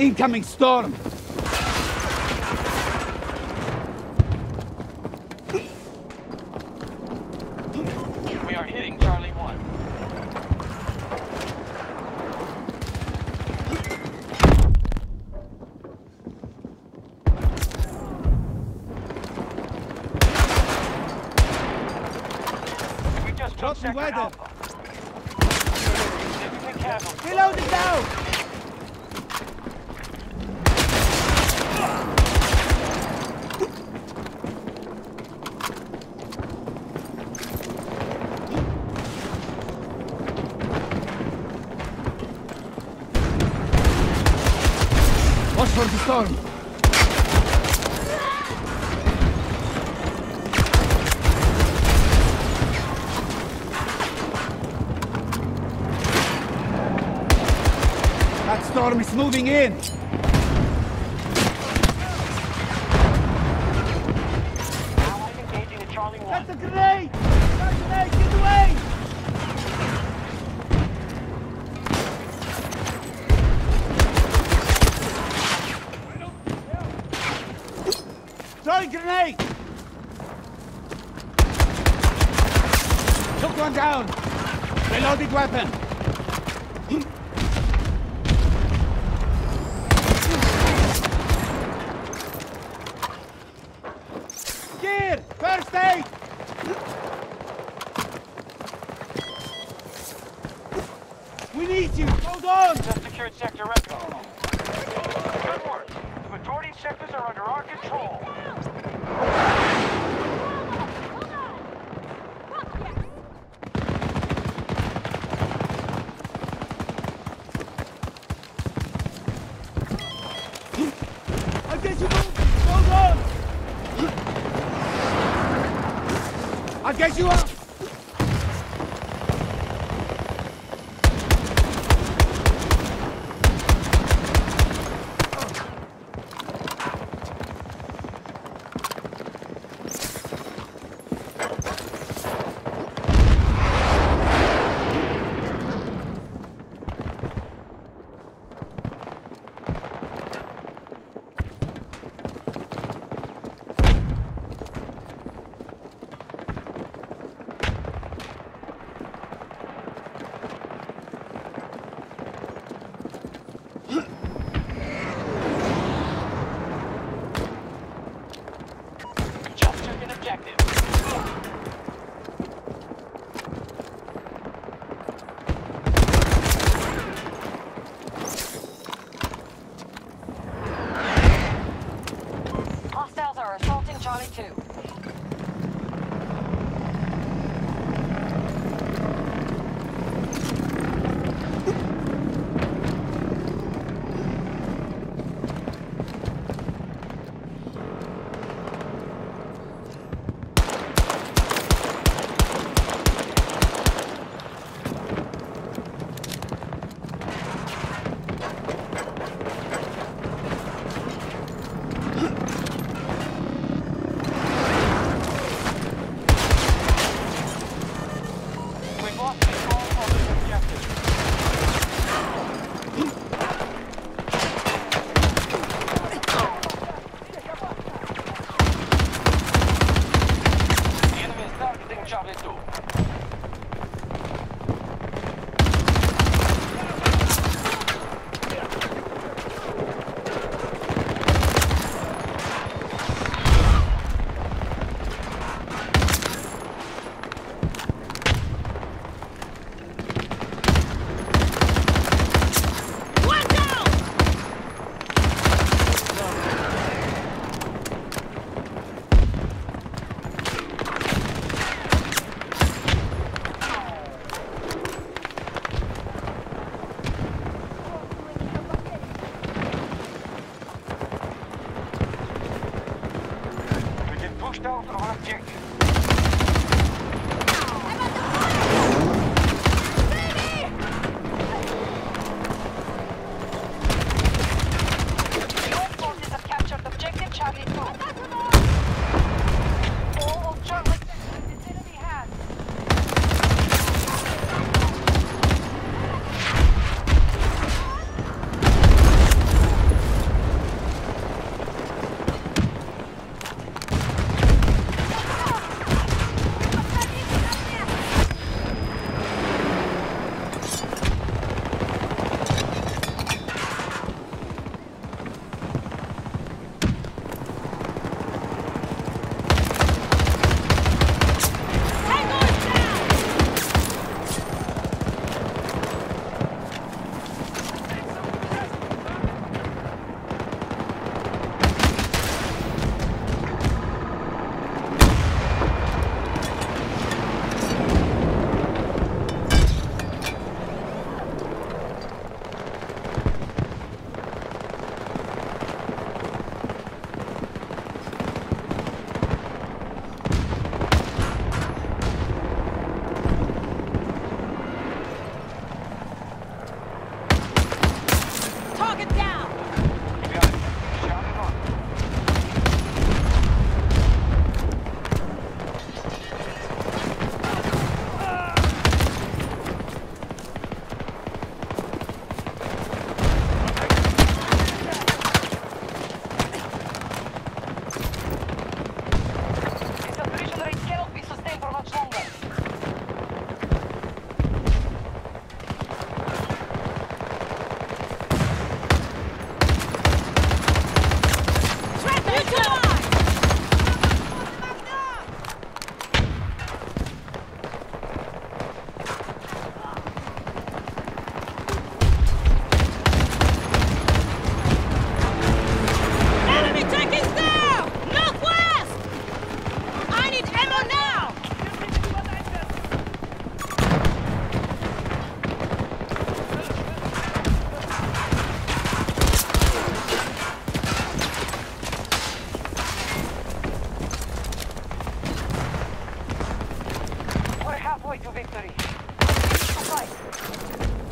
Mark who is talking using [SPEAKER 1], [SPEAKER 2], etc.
[SPEAKER 1] Incoming storm!
[SPEAKER 2] We are hitting Charlie 1. We just took
[SPEAKER 1] Drop me
[SPEAKER 2] sector
[SPEAKER 1] weather.
[SPEAKER 2] Alpha.
[SPEAKER 1] Reloading now! Watch for the storm! That storm is moving in! Throwing grenade! Took one down! Reloading weapon! Gear! First aid! We need you! Hold on!
[SPEAKER 2] Just secured Sector Echo. Good work. The majority sectors are under our control.
[SPEAKER 1] I guess you move! Hold on! Guess you up!
[SPEAKER 2] We get pushed out of our objective. Halfway to victory. Fight.